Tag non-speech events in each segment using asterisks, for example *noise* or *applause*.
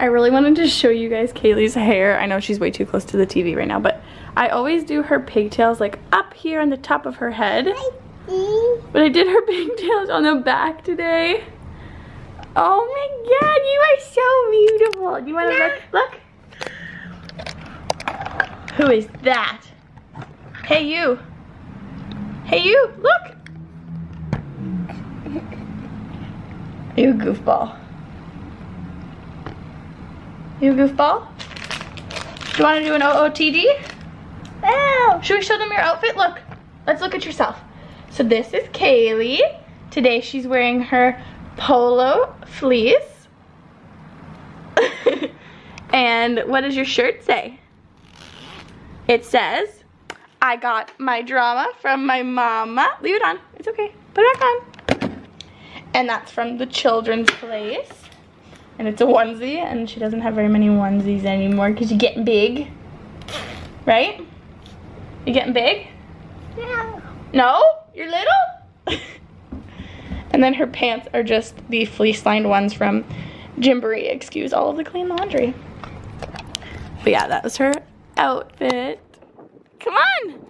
I really wanted to show you guys Kaylee's hair. I know she's way too close to the TV right now, but I always do her pigtails like up here on the top of her head. But I did her *laughs* pigtails on the back today. Oh my god, you are so beautiful. Do you want to look? Look. Who is that? Hey you. Hey you, look. You goofball. You goofball? Do you want to do an OOTD? Oh. Should we show them your outfit? Look. Let's look at yourself. So this is Kaylee. Today she's wearing her polar fleece. *laughs* and what does your shirt say? It says, I got my drama from my mama. Leave it on. It's okay. Put it back on. And that's from the children's place and it's a onesie and she doesn't have very many onesies anymore because you're getting big. Right? You're getting big? No no? You're little? *laughs* And then her pants are just the fleece lined ones from Gymboree. Excuse all of the clean laundry. But yeah that was her outfit. Come on!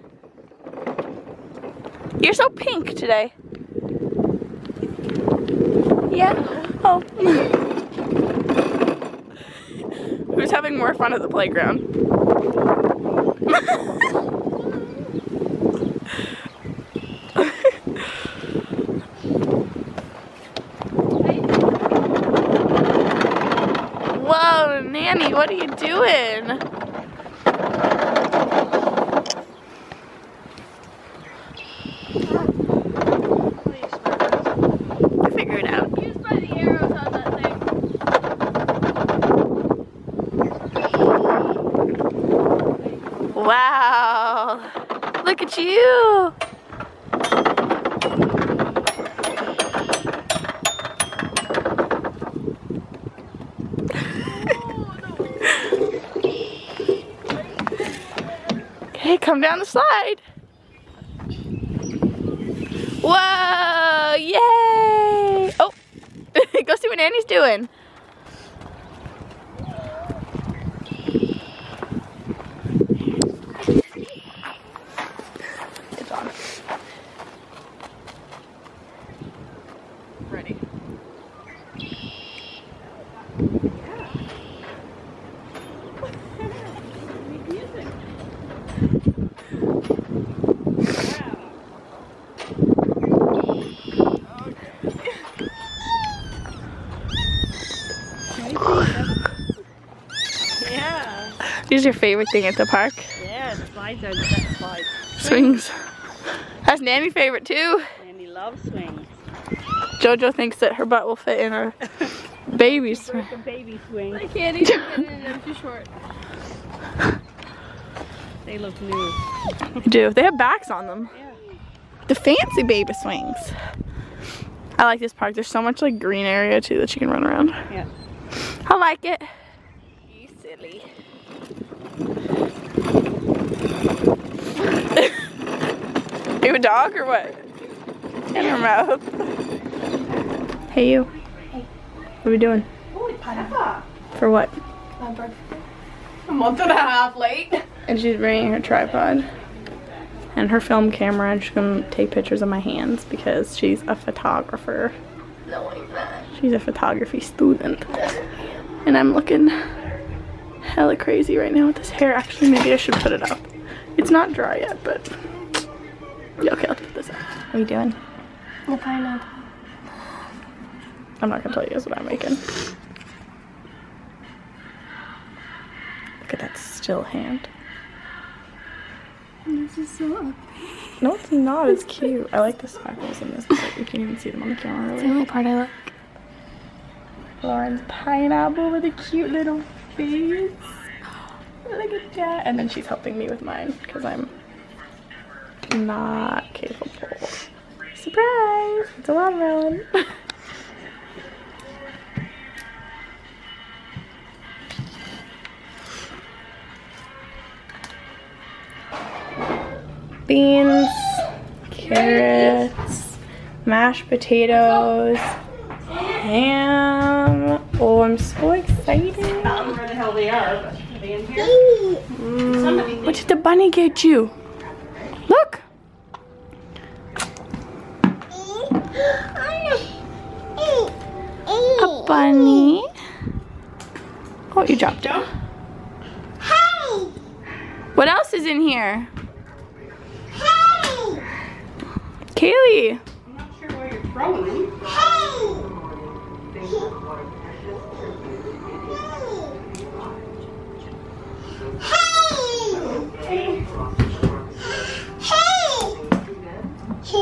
You're so pink today. Yeah. Oh *laughs* Who's having more fun at the playground? Whoa, Nanny, what are you doing? Wow. Look at you. okay, come down the slide. Whoa, yay. Oh, *laughs* go see what Annie's doing. Who's your favorite thing at the park? Yeah, the slides are the best slides. Swings. That's Nanny's favorite too. Nanny loves swings. Jojo thinks that her butt will fit in a *laughs* baby swing. A baby swing. I can't even fit in them too short. *laughs* They look new. do. They have backs on them. Yeah. The fancy baby swings. I like this park. There's so much like green area too that you can run around. Yeah. I like it. You silly. Are *laughs* you a dog or what? In her mouth. Hey you. What are we doing? Holy. For what? My birthday. A month and a half late. And she's bringing her tripod and her film camera and she's gonna take pictures of my hands because she's a photographer. Knowing that. She's a photography student. And I'm looking hella crazy right now with this hair. Actually, maybe I should put it up. It's not dry yet, but yeah, okay, let's put this up. What are you doing? The pineapple. I'm not gonna tell you guys what I'm making. Look at that still hand. This is so ugly. No, it's not. It's cute. I like the speckles in this part. You can't even see them on the camera. It's the only part I like. Lauren's pineapple with a cute little face. Look at that. And then she's helping me with mine because I'm not capable. Surprise! It's a watermelon. *laughs* Beans, carrots, mashed potatoes, ham, Oh, I'm so excited. I don't know where the hell they are, but are they in here? Mm, what did the bunny get you? Look. A bunny. Oh, you dropped it. Hey! What else is in here? Kaylee. I'm not sure where you're throwing them.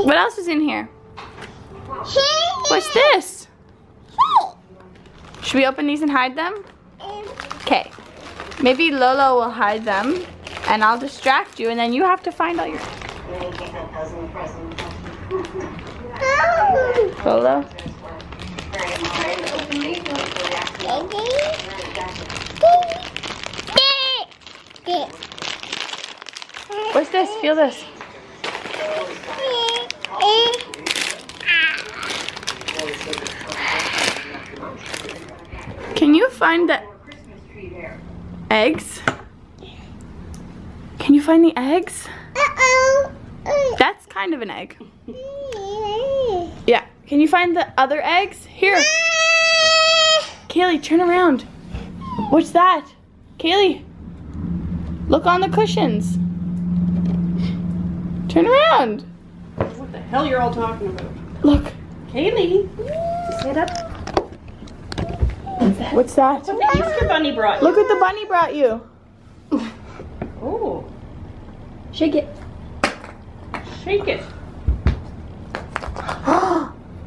What else is in here? What's this? Should we open these and hide them? Okay. Maybe Lolo will hide them and I'll distract you and then you have to find all your Lolo. What's this? Feel this. Can you find the eggs? Can you find the eggs? That's kind of an egg. Yeah. Can you find the other eggs? Here. Kaylee, turn around. What's that? Kaylee, look on the cushions. Turn around. What the hell you're all talking about? Look. Kaylee, sit up. What's that? What the Easter Bunny brought you? Look what the bunny brought you. Oh, Shake it. Shake it.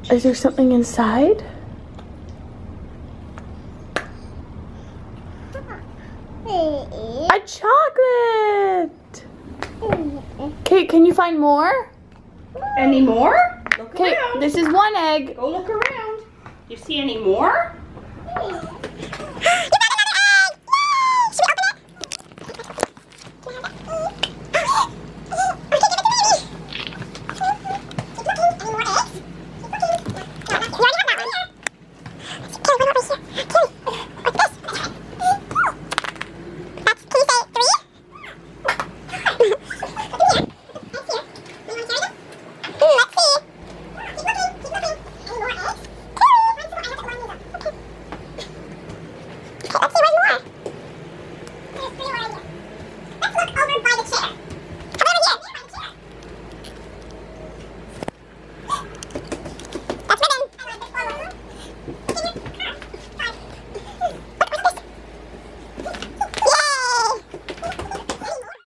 *gasps* Is there something inside? A chocolate. Kate, can you find more? Any more? Look Okay, around. this is one egg. Go look around. You see any more?